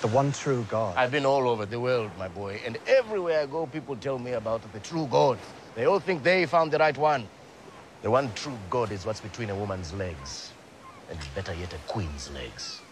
The one true God. I've been all over the world, my boy, and everywhere I go, people tell me about the true God. They all think they found the right one. The one true God is what's between a woman's legs, and better yet, a queen's legs.